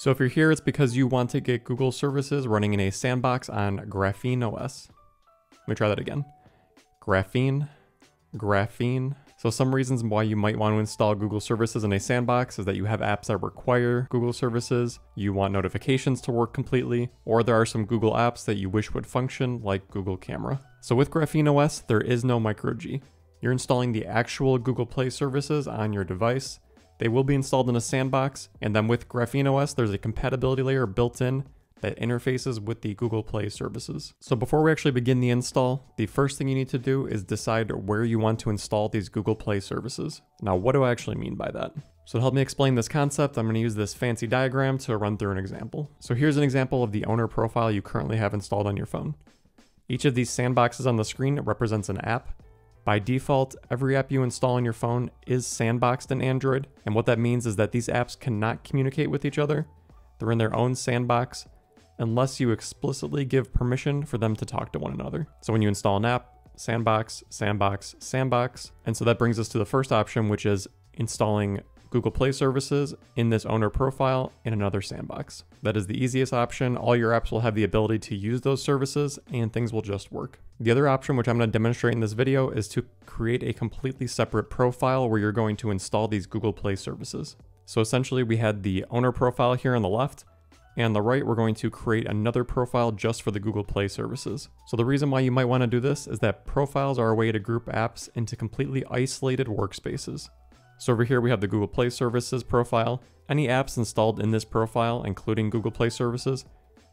So if you're here, it's because you want to get Google services running in a sandbox on Graphene OS. Let me try that again. Graphene, Graphene. So some reasons why you might want to install Google services in a sandbox is that you have apps that require Google services, you want notifications to work completely, or there are some Google apps that you wish would function like Google Camera. So with Graphene OS, there is no micro G. You're installing the actual Google Play services on your device. They will be installed in a sandbox, and then with Graphene OS, there's a compatibility layer built in that interfaces with the Google Play services. So before we actually begin the install, the first thing you need to do is decide where you want to install these Google Play services. Now, what do I actually mean by that? So to help me explain this concept, I'm going to use this fancy diagram to run through an example. So here's an example of the owner profile you currently have installed on your phone. Each of these sandboxes on the screen represents an app. By default, every app you install on your phone is sandboxed in Android, and what that means is that these apps cannot communicate with each other. They're in their own sandbox, unless you explicitly give permission for them to talk to one another. So when you install an app, sandbox, sandbox, sandbox. And so that brings us to the first option, which is installing Google Play services in this owner profile in another sandbox. That is the easiest option. All your apps will have the ability to use those services and things will just work. The other option, which I'm going to demonstrate in this video, is to create a completely separate profile where you're going to install these Google Play services. So essentially we had the owner profile here on the left, and the right, we're going to create another profile just for the Google Play services. So the reason why you might want to do this is that profiles are a way to group apps into completely isolated workspaces. So over here we have the Google Play Services profile. Any apps installed in this profile, including Google Play Services,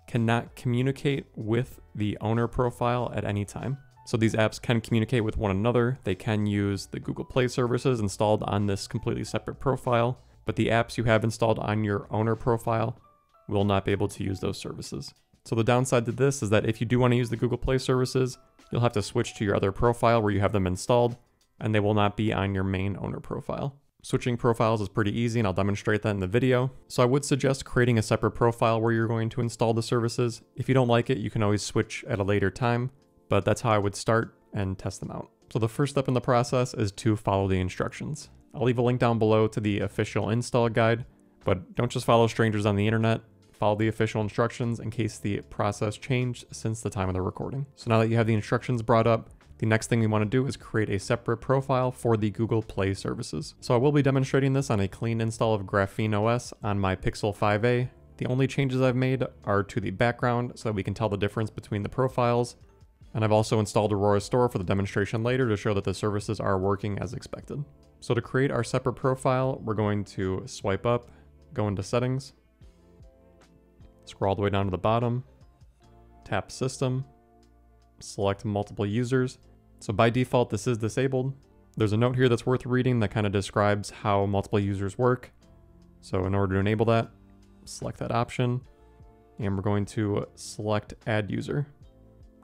cannot communicate with the owner profile at any time. So these apps can communicate with one another. They can use the Google Play services installed on this completely separate profile, but the apps you have installed on your owner profile will not be able to use those services. So the downside to this is that if you do want to use the Google Play services, you'll have to switch to your other profile where you have them installed, and they will not be on your main owner profile. Switching profiles is pretty easy and I'll demonstrate that in the video. So I would suggest creating a separate profile where you're going to install the services. If you don't like it, you can always switch at a later time, but that's how I would start and test them out. So the first step in the process is to follow the instructions. I'll leave a link down below to the official install guide, but don't just follow strangers on the internet follow the official instructions in case the process changed since the time of the recording. So now that you have the instructions brought up, the next thing we want to do is create a separate profile for the Google Play services. So I will be demonstrating this on a clean install of Graphene OS on my Pixel 5a. The only changes I've made are to the background so that we can tell the difference between the profiles. And I've also installed Aurora Store for the demonstration later to show that the services are working as expected. So to create our separate profile, we're going to swipe up, go into settings, Scroll all the way down to the bottom, tap system, select multiple users. So by default, this is disabled. There's a note here that's worth reading that kind of describes how multiple users work. So in order to enable that, select that option, and we're going to select add user.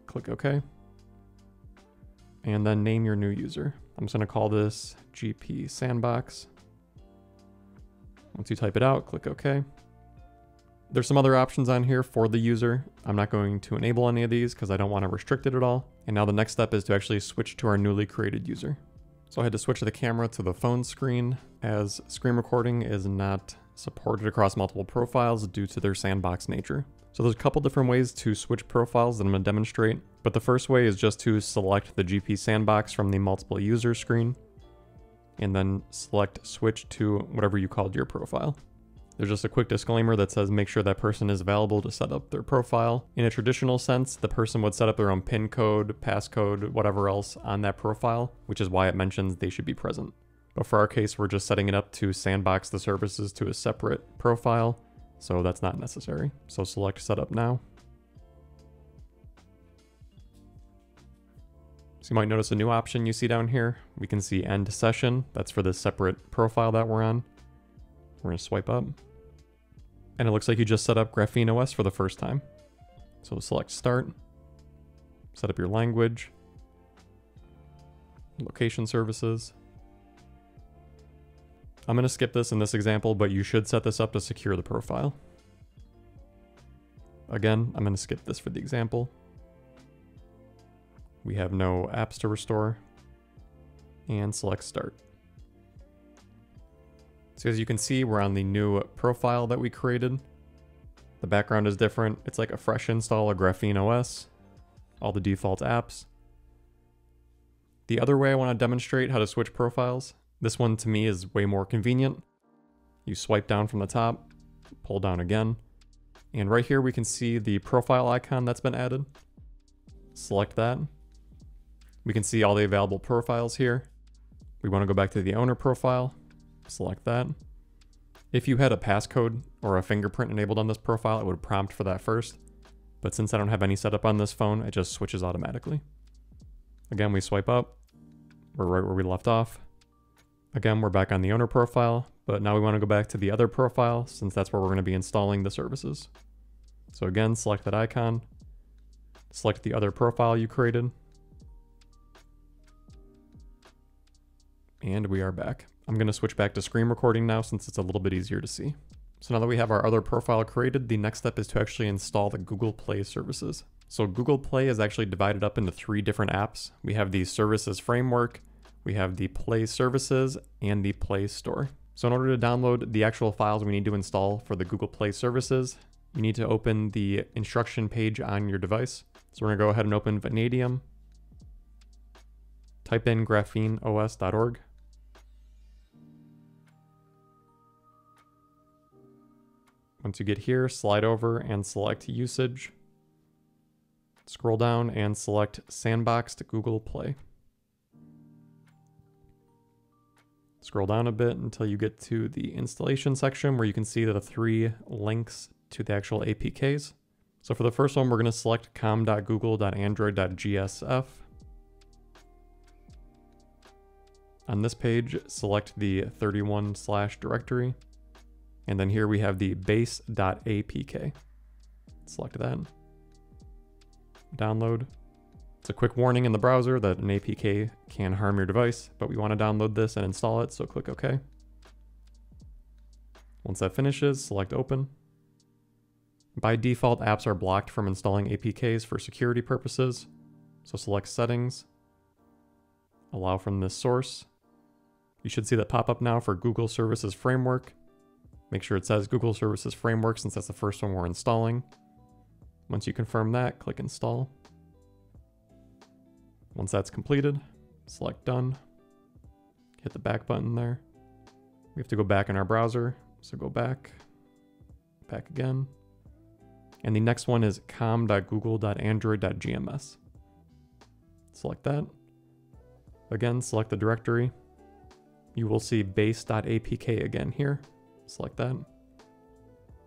Click OK. And then name your new user. I'm just going to call this GP Sandbox. Once you type it out, click OK. There's some other options on here for the user. I'm not going to enable any of these because I don't want to restrict it at all. And now the next step is to actually switch to our newly created user. So I had to switch the camera to the phone screen as screen recording is not supported across multiple profiles due to their sandbox nature. So there's a couple different ways to switch profiles that I'm going to demonstrate, but the first way is just to select the GP sandbox from the multiple user screen and then select switch to whatever you called your profile. There's just a quick disclaimer that says make sure that person is available to set up their profile. In a traditional sense, the person would set up their own PIN code, passcode, whatever else on that profile, which is why it mentions they should be present. But for our case, we're just setting it up to sandbox the services to a separate profile, so that's not necessary. So select setup now. So you might notice a new option you see down here. We can see end session. That's for the separate profile that we're on. We're going to swipe up. And it looks like you just set up Graphene OS for the first time. So select Start. Set up your language. Location services. I'm going to skip this in this example, but you should set this up to secure the profile. Again, I'm going to skip this for the example. We have no apps to restore. And select Start. So as you can see, we're on the new profile that we created. The background is different. It's like a fresh install of Graphene OS, all the default apps. The other way I want to demonstrate how to switch profiles, this one to me is way more convenient. You swipe down from the top, pull down again, and right here we can see the profile icon that's been added. Select that. We can see all the available profiles here. We want to go back to the owner profile, select that. If you had a passcode or a fingerprint enabled on this profile, it would prompt for that first. But since I don't have any setup on this phone, it just switches automatically. Again, we swipe up. We're right where we left off. Again, we're back on the owner profile, but now we want to go back to the other profile since that's where we're going to be installing the services. So again, select that icon, select the other profile you created, And we are back. I'm going to switch back to screen recording now since it's a little bit easier to see. So now that we have our other profile created, the next step is to actually install the Google Play services. So Google Play is actually divided up into three different apps. We have the services framework, we have the Play services, and the Play Store. So in order to download the actual files we need to install for the Google Play services, you need to open the instruction page on your device. So we're gonna go ahead and open Vanadium, type in grapheneos.org, Once you get here, slide over and select usage. Scroll down and select Sandboxed Google Play. Scroll down a bit until you get to the installation section where you can see the three links to the actual APKs. So for the first one, we're going to select com.google.android.gsf. On this page, select the 31 slash directory. And then here we have the base.apk. Select that. Download. It's a quick warning in the browser that an APK can harm your device, but we want to download this and install it, so click OK. Once that finishes, select Open. By default, apps are blocked from installing APKs for security purposes, so select Settings, Allow from this source. You should see that pop up now for Google Services Framework, Make sure it says Google Services Framework since that's the first one we're installing. Once you confirm that, click Install. Once that's completed, select Done. Hit the back button there. We have to go back in our browser, so go back, back again. And the next one is com.google.android.gms. Select that. Again, select the directory. You will see base.apk again here. Select that.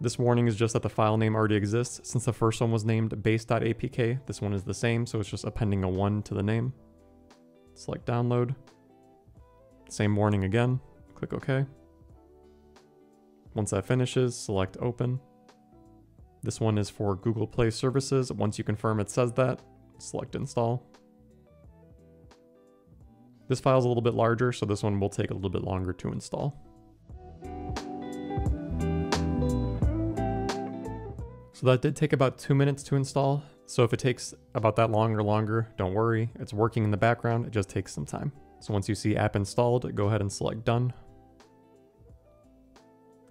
This warning is just that the file name already exists. Since the first one was named base.apk, this one is the same, so it's just appending a 1 to the name. Select download. Same warning again. Click OK. Once that finishes, select open. This one is for Google Play services. Once you confirm it says that, select install. This file is a little bit larger, so this one will take a little bit longer to install. So that did take about two minutes to install. So if it takes about that long or longer, don't worry. It's working in the background. It just takes some time. So once you see app installed, go ahead and select done.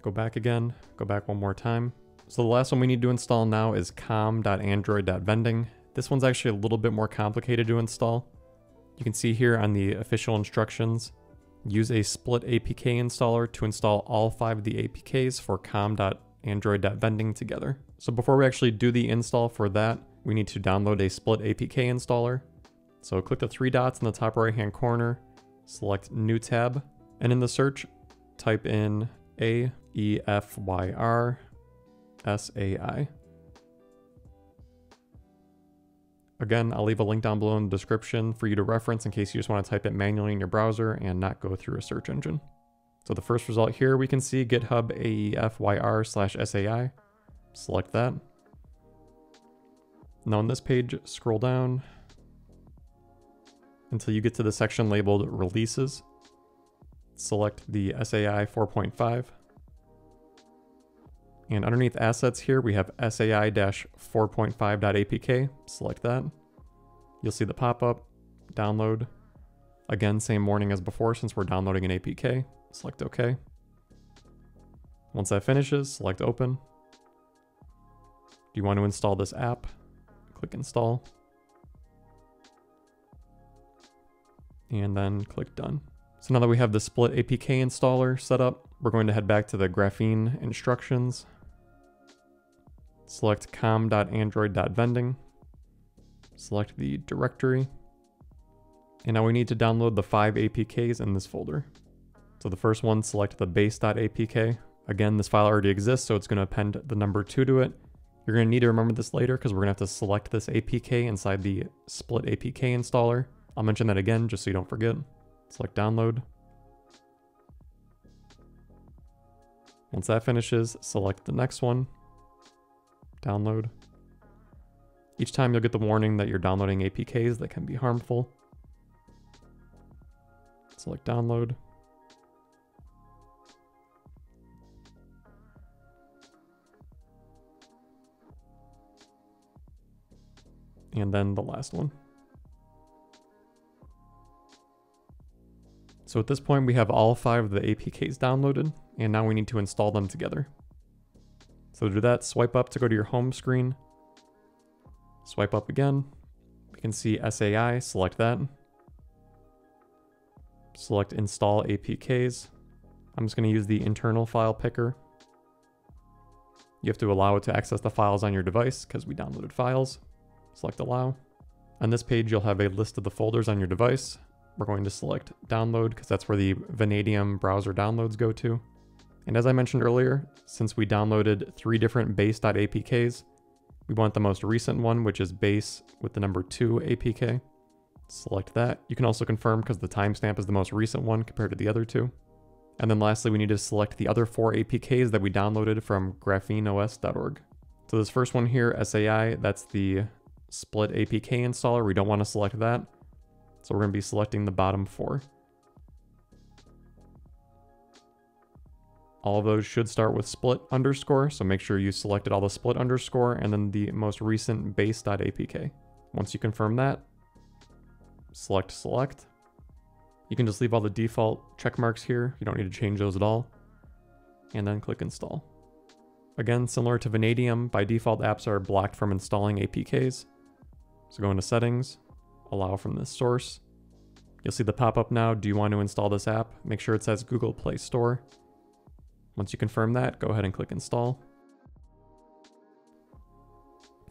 Go back again, go back one more time. So the last one we need to install now is com.android.vending. This one's actually a little bit more complicated to install. You can see here on the official instructions, use a split APK installer to install all five of the APKs for com.android.vending together. So before we actually do the install for that, we need to download a split APK installer. So click the three dots in the top right hand corner, select new tab, and in the search, type in A E F Y R S A I. Again, I'll leave a link down below in the description for you to reference in case you just want to type it manually in your browser and not go through a search engine. So the first result here, we can see GitHub AEFYR slash SAI. Select that. Now on this page, scroll down until you get to the section labeled Releases. Select the SAI 4.5. And underneath assets here, we have SAI-4.5.apk. Select that. You'll see the pop-up, download. Again, same warning as before since we're downloading an APK. Select OK. Once that finishes, select open. Do you want to install this app? Click install. And then click done. So now that we have the split APK installer set up, we're going to head back to the graphene instructions. Select com.android.vending. Select the directory. And now we need to download the five APKs in this folder. So the first one, select the base.apk. Again, this file already exists, so it's going to append the number 2 to it. You're going to need to remember this later because we're going to have to select this APK inside the split APK installer. I'll mention that again just so you don't forget. Select download. Once that finishes, select the next one. Download. Each time you'll get the warning that you're downloading APKs that can be harmful. Select download. And then the last one. So at this point we have all five of the APKs downloaded and now we need to install them together. So to do that, swipe up to go to your home screen. Swipe up again. We can see SAI, select that. Select install APKs. I'm just going to use the internal file picker. You have to allow it to access the files on your device because we downloaded files. Select allow. On this page, you'll have a list of the folders on your device. We're going to select download because that's where the Vanadium browser downloads go to. And as I mentioned earlier, since we downloaded three different base.apks, we want the most recent one, which is base with the number 2 APK. Select that. You can also confirm because the timestamp is the most recent one compared to the other two. And then lastly, we need to select the other four APKs that we downloaded from grapheneos.org. So this first one here, SAI, that's the split APK installer. We don't want to select that. So we're going to be selecting the bottom four. All of those should start with split underscore, so make sure you selected all the split underscore and then the most recent base.apk. Once you confirm that, select select. You can just leave all the default check marks here. You don't need to change those at all. And then click install. Again, similar to Vanadium, by default apps are blocked from installing APKs. So go into settings, allow from this source. You'll see the pop-up now, do you want to install this app? Make sure it says Google Play Store. Once you confirm that, go ahead and click install.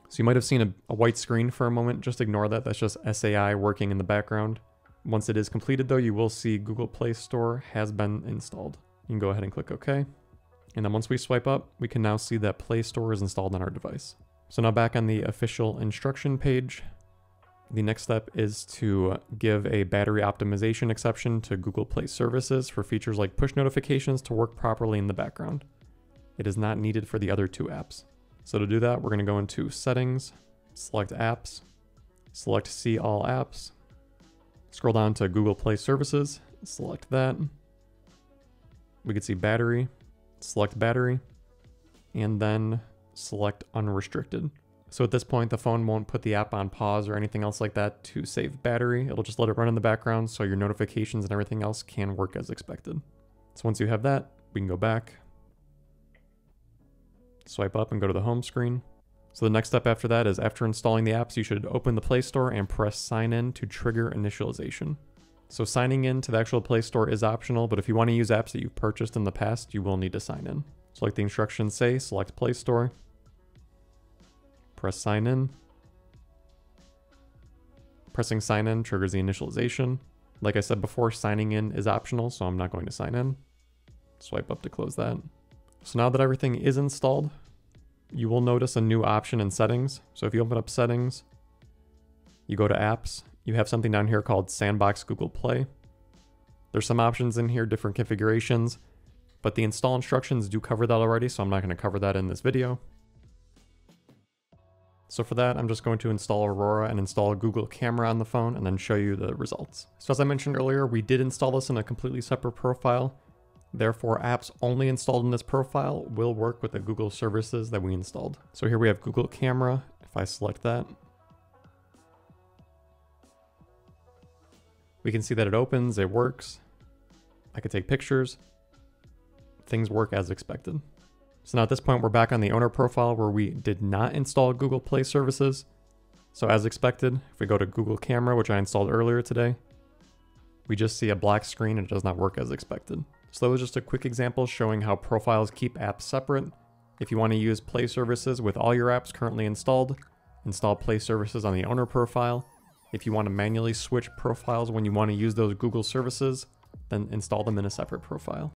So you might have seen a, a, white screen for a moment, just ignore that, that's just SAI working in the background. Once it is completed though, you will see Google Play Store has been installed. You can go ahead and click OK. And then once we swipe up, we can now see that Play Store is installed on our device. So now back on the official instruction page, the next step is to give a battery optimization exception to Google Play services for features like push notifications to work properly in the background. It is not needed for the other two apps. So to do that, we're going to go into settings, select apps, select see all apps, scroll down to Google Play services, select that. We can see battery, select battery, and then select unrestricted. So at this point, the phone won't put the app on pause or anything else like that to save battery. It'll just let it run in the background so your notifications and everything else can work as expected. So once you have that, we can go back, swipe up and go to the home screen. So the next step after that is after installing the apps, you should open the Play Store and press sign in to trigger initialization. So signing in to the actual Play Store is optional, but if you want to use apps that you've purchased in the past, you will need to sign in. So like the instructions say, select Play Store, press sign in. Pressing sign in triggers the initialization. Like I said before, signing in is optional, so I'm not going to sign in. Swipe up to close that. So now that everything is installed, you will notice a new option in settings. So if you open up settings, you go to apps, you have something down here called Sandbox Google Play. There's some options in here, different configurations, but the install instructions do cover that already, so I'm not going to cover that in this video. So for that, I'm just going to install Aurora and install Google Camera on the phone and then show you the results. So as I mentioned earlier, we did install this in a completely separate profile. Therefore, apps only installed in this profile will work with the Google services that we installed. So here we have Google Camera. If I select that, we can see that it opens, it works. I could take pictures. Things work as expected. So now at this point, we're back on the owner profile where we did not install Google Play services. So as expected, if we go to Google Camera, which I installed earlier today, we just see a black screen and it does not work as expected. So that was just a quick example showing how profiles keep apps separate. If you want to use Play services with all your apps currently installed, install Play services on the owner profile. If you want to manually switch profiles when you want to use those Google services, then install them in a separate profile.